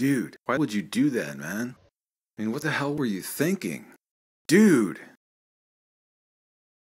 Dude, why would you do that, man? I mean, what the hell were you thinking? Dude!